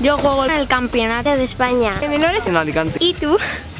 Yo juego en el campeonato de España. De menores. En Alicante. ¿Y tú?